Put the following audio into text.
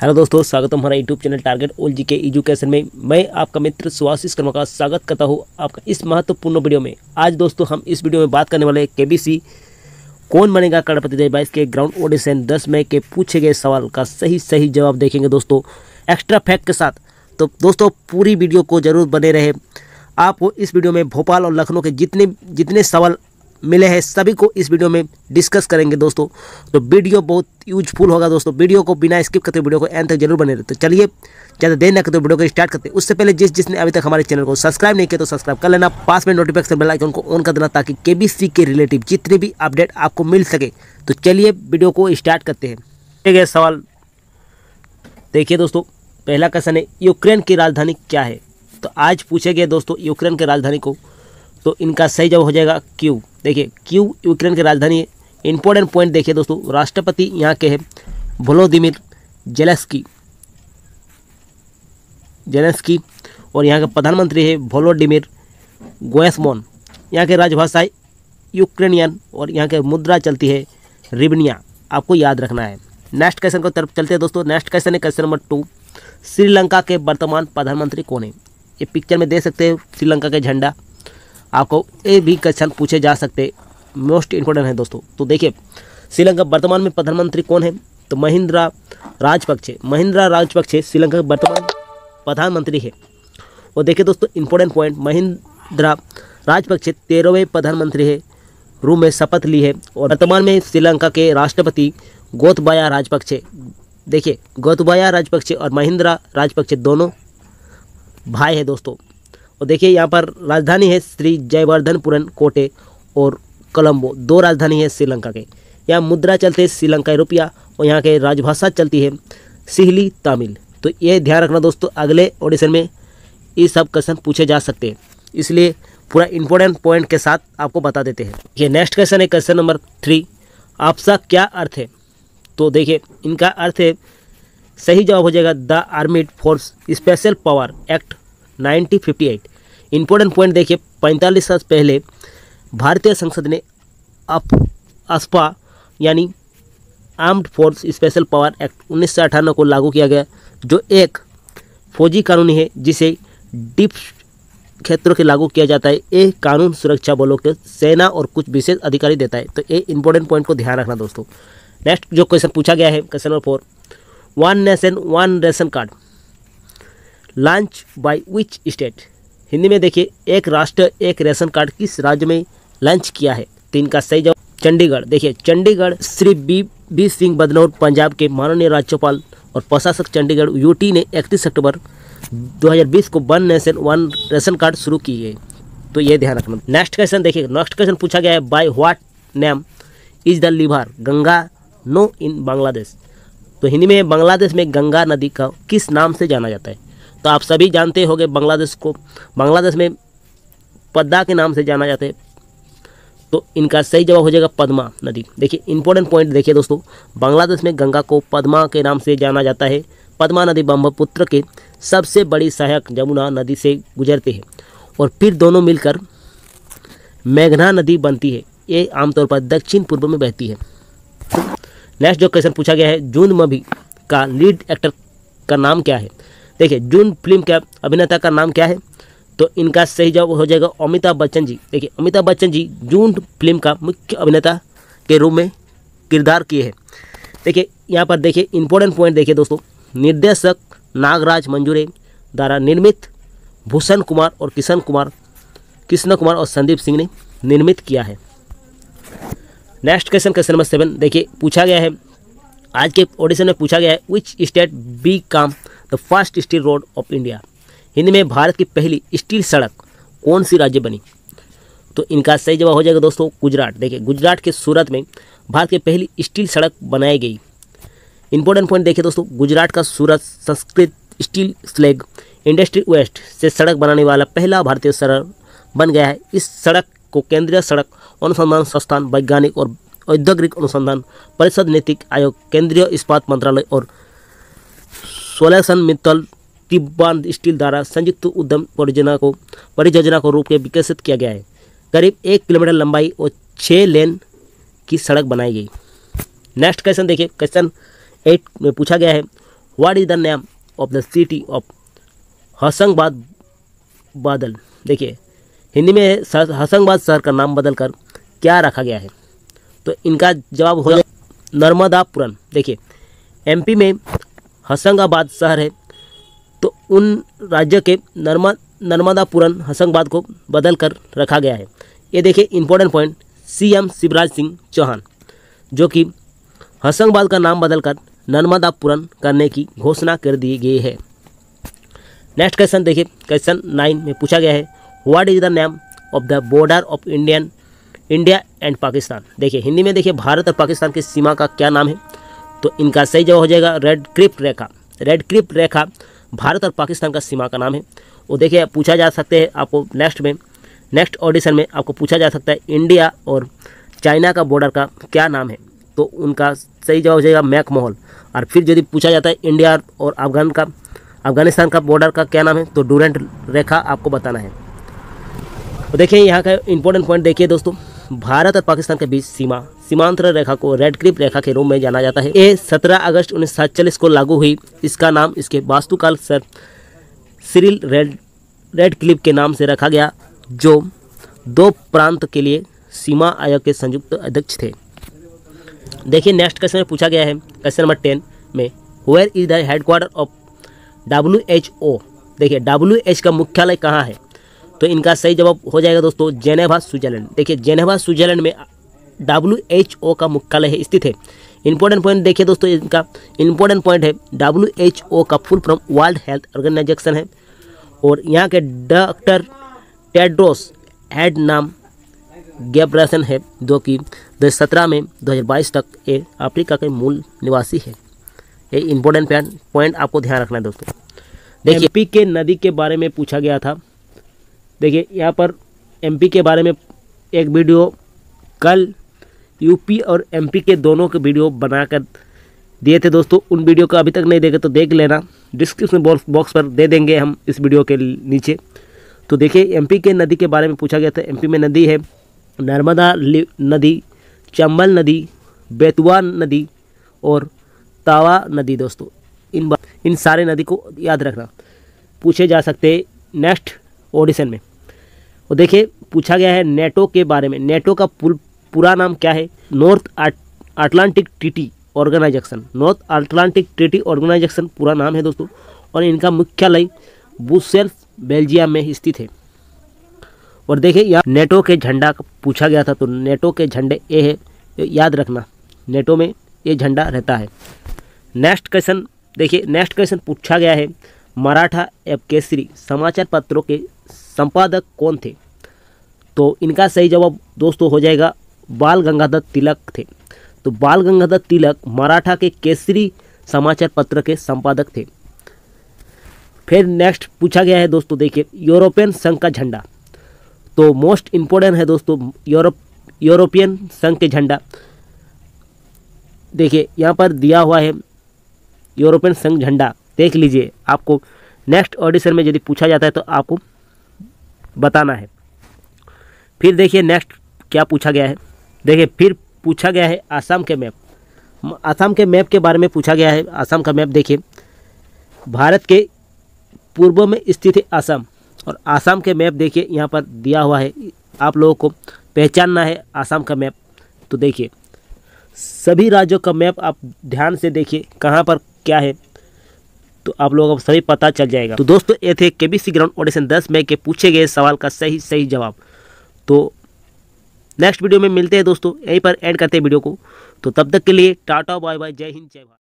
Hello दोस्तों, स्वागत है हमारा यूट्यूब चैनल टारगेट ओल जी के एजुकेशन में। मैं आपका मित्र सुभाषिष कर्मा का स्वागत करता हूँ आपका इस महत्वपूर्ण वीडियो में। आज दोस्तों, हम इस वीडियो में बात करने वाले के कौन बनेगा करोड़पति दे बाईस के ग्राउंड ऑडिशन दस मई के पूछे गए सवाल का सही सही जवाब देखेंगे दोस्तों एक्स्ट्रा फैक्ट के साथ। तो दोस्तों, पूरी वीडियो को ज़रूर बने रहे। आपको इस वीडियो में भोपाल और लखनऊ के जितने जितने सवाल मिले हैं, सभी को इस वीडियो में डिस्कस करेंगे दोस्तों। तो वीडियो बहुत यूजफुल होगा दोस्तों। वीडियो को बिना स्किप करते वीडियो को एंड तक ज़रूर बने रहते तो चलिए, ज़्यादा देर न करते वीडियो को स्टार्ट करते उससे पहले जिस जिसने अभी तक हमारे चैनल को सब्सक्राइब नहीं किया तो सब्सक्राइब कर लेना। पास में नोटिफिकेशन बेल आइकन को ऑन कर देना, ताकि के के रिलेटिव जितने भी अपडेट आपको मिल सके। तो चलिए, वीडियो को स्टार्ट करते हैं। ठीक है सवाल। देखिए दोस्तों, पहला क्वेश्चन है, यूक्रेन की राजधानी क्या है? तो आज पूछे गए दोस्तों, यूक्रेन की राजधानी को। तो इनका सही जवाब हो जाएगा क्यू। देखिए, क्यू यूक्रेन की राजधानी है? इंपॉर्टेंट पॉइंट देखिए दोस्तों, राष्ट्रपति यहाँ के हैं वोलोदिमिर जेलेस्की जेलेस्की और यहाँ के प्रधानमंत्री है वोलोडिमिर गोयसमोन यहाँ के राजभाषा यूक्रेनियन और यहाँ के मुद्रा चलती है रिबनिया आपको याद रखना है। नेक्स्ट क्वेश्चन को तरफ़ चलते हैं दोस्तों। नेक्स्ट क्वेश्चन है क्वेश्चन नंबर टू श्रीलंका के वर्तमान प्रधानमंत्री कौन है? ये पिक्चर में देख सकते हैं, श्रीलंका के झंडा। आपको ये भी क्वेश्चन पूछे जा सकते। मोस्ट इंपॉर्टेंट है दोस्तों। तो देखिए, श्रीलंका वर्तमान में प्रधानमंत्री कौन है? तो महिंद्रा राजपक्षे महिंद्रा राजपक्षे श्रीलंका वर्तमान प्रधानमंत्री है। और देखिए दोस्तों इंपॉर्टेंट पॉइंट महिंद्रा राजपक्षे तेरहवें प्रधानमंत्री है रूम में शपथ ली है। और वर्तमान में श्रीलंका के राष्ट्रपति गोतबाया राजपक्षे देखिए, गोतबाया राजपक्षे और महिंद्रा राजपक्षे दोनों भाई है दोस्तों। और देखिए यहाँ पर राजधानी है श्री जयवर्धनपुरन कोटे और कोलंबो। दो राजधानी है श्रीलंका के। यहाँ मुद्रा चलते श्रीलंका रुपया और यहाँ के राजभाषा चलती है सिहली तमिल। तो ये ध्यान रखना दोस्तों, अगले ऑडिशन में ये सब क्वेश्चन पूछे जा सकते हैं। इसलिए पूरा इंपॉर्टेंट पॉइंट के साथ आपको बता देते हैं। ये नेक्स्ट क्वेश्चन है क्वेश्चन नंबर थ्री आपसा क्या अर्थ है? तो देखिए, इनका अर्थ है, सही जवाब हो जाएगा the armed force special power act 1958 important point देखिए, पैंतालीस साल पहले भारतीय संसद ने अप, अस्पा, यानी armed force special power act उन्नीस सौ अठानवे को लागू किया गया, जो एक फौजी कानूनी है, जिसे डीप क्षेत्रों के लागू किया जाता है। ये कानून सुरक्षा बलों के सेना और कुछ विशेष अधिकारी देता है। तो ये इंपॉर्टेंट पॉइंट को ध्यान रखना दोस्तों। नेक्स्ट जो क्वेश्चन पूछा गया है question number four one nation one ration card launch by which state Hindi में देखिए, एक राष्ट्र, एक रेशन कार्ड किस राज्य में लॉन्च किया है? तो इनका सही जवाब चंडीगढ़। देखिए, चंडीगढ़ श्री बी बी सिंह बदनौर, पंजाब के माननीय राज्यपाल और प्रशासक चंडीगढ़, यूटी ने इकतीस अक्टूबर 2020 को one nation, one ration card शुरू की है तो ये ध्यान रखना। नेक्स्ट क्वेश्चन देखिए, नेक्स्ट क्वेश्चन पूछा गया है, by what name is the river? Ganga, known in Bangladesh. तो हिंदी में बांग्लादेश में गंगा नदी का किस नाम से जाना जाता है? तो आप सभी जानते होंगे बांग्लादेश को। बांग्लादेश में पद्दा के नाम से जाना जाता है। तो इनका सही जवाब हो जाएगा पद्मा नदी। देखिए इंपॉर्टेंट पॉइंट देखिए दोस्तों, बांग्लादेश में गंगा को पद्मा के नाम से जाना जाता है। पद्मा नदी ब्रह्मपुत्र के सबसे बड़ी सहायक जमुना नदी से गुजरते हैं। और फिर दोनों मिलकर मेघना नदी बनती है। ये आमतौर पर दक्षिण पूर्व में बहती है। नेक्स्ट जो क्वेश्चन पूछा गया है, जून मभी का लीड एक्टर का नाम क्या है? देखिए, जून फ़िल्म के अभिनेता का नाम क्या है? तो इनका सही जवाब हो जाएगा अमिताभ बच्चन जी। देखिए, अमिताभ बच्चन जी जून फ़िल्म का मुख्य अभिनेता के रूप में किरदार किए हैं। देखिए, यहाँ पर देखिए इंपॉर्टेंट पॉइंट देखिए दोस्तों। निर्देशक नागराज मंजूरे, द्वारा निर्मित भूषण कुमार और किशन कुमार, कृष्ण कुमार और संदीप सिंह ने निर्मित किया है। Next question question number seven देखिए, पूछा गया है, आज के ऑडिशन में पूछा गया है which state became the first steel road of India. Hindi में भारत की पहली स्टील सड़क कौन सी राज्य बनी? तो इनका सही जवाब हो जाएगा दोस्तों गुजरात। देखिए, गुजरात के सूरत में भारत की पहली स्टील सड़क बनाई गई। इंपॉर्टेंट पॉइंट देखिए दोस्तों, गुजरात का सूरत संस्कृत स्टील स्लेग इंडस्ट्री वेस्ट से सड़क बनाने वाला पहला भारतीय सड़क बन गया है। इस सड़क को केंद्रीय सड़क अनुसंधान संस्थान, वैज्ञानिक और औद्योगिक अनुसंधान परिषद, नीतिक आयोग, केंद्रीय इस्पात मंत्रालय और सोलेसन मित्तल तिब्बान स्टील द्वारा संयुक्त उद्यम परियोजना को परियोजना को रूप में विकसित किया गया है। करीब एक किलोमीटर लंबाई और छः लेन की सड़क बनाई गई। नेक्स्ट क्वेश्चन देखिए। क्वेश्चन एट में पूछा गया है what is the name of the city of Hoshangabad बादल? देखिए, हिंदी में हसंगबाद शहर का नाम बदलकर क्या रखा गया है? तो इनका जवाब हो नर्मदापुरम। देखिए एमपी में हसंगाबाद शहर है। तो उन राज्य के नर्मद नर्मदापुरम हसंगबाद को बदल कर रखा गया है। ये देखिए important point CM Shivraj Singh Chouhan, जो कि हसंगबाद का नाम बदलकर नर्मदापुरम करने की घोषणा कर दी गई है। नेक्स्ट क्वेश्चन देखिए क्वेश्चन नाइन में पूछा गया है। What is the name of the border of Indian India and Pakistan देखिए, हिंदी में देखिए, भारत और पाकिस्तान की सीमा का क्या नाम है? तो इनका सही जवाब हो जाएगा रेड क्रिप रेखा। रेड क्रिप रेखा भारत और पाकिस्तान का सीमा का नाम है। वो देखिए, पूछा जा सकते हैं आपको नेक्स्ट में, नेक्स्ट ऑडिशन में आपको पूछा जा सकता है इंडिया और चाइना का बॉर्डर का क्या नाम है। तो उनका सही जवाब हो जाएगा मैक मोहल और फिर यदि पूछा जाता है इंडिया और अफगान का, अफ़गानिस्तान का बॉर्डर का क्या नाम है तो डूरेंट रेखा आपको बताना है। तो देखिए, यहाँ का इंपॉर्टेंट पॉइंट देखिए दोस्तों, भारत और पाकिस्तान के बीच सीमा सीमांतर रेखा को रेड क्लिप रेखा के रूप में जाना जाता है। ये 17 अगस्त उन्नीस को लागू हुई। इसका नाम, इसके वास्तुकाल sir Cyril red Radcliffe के नाम से रखा गया, जो दो प्रांत के लिए सीमा आयोग के संयुक्त अध्यक्ष थे। देखिए नेक्स्ट क्वेश्चन में पूछा गया है। क्वेश्चन नंबर टेन में where is the headquarter of W H O देखिए डब्ल्यू एच का मुख्यालय कहाँ है? तो इनका सही जवाब हो जाएगा दोस्तों, जेनेवा, स्विट्जरलैंड। देखिए, जेनेवा, स्विट्जरलैंड में डब्ल्यू एच ओ का मुख्यालय स्थित है। इंपॉर्टेंट पॉइंट देखिए दोस्तों इनका। इंपॉर्टेंट पॉइंट है डब्ल्यू एच ओ का full from world health organisation है। और यहाँ के डॉक्टर टेड्रोस एड नाम गैब्रेसन है, जो कि दो सत्रह में 2022 तक ये अफ्रीका के मूल निवासी है। ये इंपॉर्टेंट पॉइंट आपको ध्यान रखना है दोस्तों। देखिए एमपी के नदी के बारे में पूछा गया था। देखिए, यहाँ पर एमपी के बारे में एक वीडियो कल यूपी और एमपी के दोनों के वीडियो बनाकर दिए थे दोस्तों। उन वीडियो को अभी तक नहीं देखे तो देख लेना। डिस्क्रिप्शन बॉक्स पर दे देंगे हम इस वीडियो के नीचे। तो देखिए, एमपी के नदी के बारे में पूछा गया था। एमपी में नदी है। नर्मदा नदी, चंबल नदी बेतुआ नदी और तावा नदी दोस्तों। इन इन सारे नदी को याद रखना। पूछे जा सकते नेक्स्ट ऑडिशन में। और देखिए, पूछा गया है नेटो के बारे में। नेटो का पूरा नाम क्या है? North Atlantic Treaty Organisation North Atlantic Treaty Organisation पूरा नाम है दोस्तों। और इनका मुख्यालय बुसेल्स बेल्जियम में स्थित है। और देखिए, यहाँ नेटो के झंडा पूछा गया था तो नेटो के झंडे ये है याद रखना नेटो में ये झंडा रहता है। नेक्स्ट क्वेश्चन देखिए नेक्स्ट क्वेश्चन पूछा गया है, मराठा एवं केसरी समाचार पत्रों के संपादक कौन थे? तो इनका सही जवाब दोस्तों हो जाएगा बाल गंगाधर तिलक थे। तो बाल गंगाधर तिलक मराठा के केसरी समाचार पत्र के संपादक थे। फिर नेक्स्ट पूछा गया है दोस्तों, देखिए यूरोपियन संघ का झंडा। तो मोस्ट इम्पोर्टेंट है दोस्तों यूरोप यूरोपियन संघ के झंडा। देखिए, यहाँ पर दिया हुआ है यूरोपियन संघ झंडा। देख लीजिए, आपको नेक्स्ट ऑडिशन में यदि पूछा जाता है तो आपको बताना है। फिर देखिए नेक्स्ट क्या पूछा गया है। देखिए, फिर पूछा गया है आसाम के मैप। आसाम के मैप के बारे में पूछा गया है, आसाम का मैप देखिए। भारत के पूर्व में स्थित है आसाम। और आसाम के मैप देखिए, यहाँ पर दिया हुआ है। आप लोगों को पहचानना है आसाम का मैप। तो देखिए, सभी राज्यों का मैप आप ध्यान से देखिए, कहाँ पर क्या है। तो आप लोगों को सभी पता चल जाएगा। तो दोस्तों, ये थे के बी सी ग्राउंड ऑडिशन दस मई के पूछे गए सवाल का सही सही जवाब। तो नेक्स्ट वीडियो में मिलते हैं दोस्तों, यहीं पर एंड करते हैं वीडियो को। तो तब तक के लिए टाटा बाय बाय जय हिंद, जय भारत।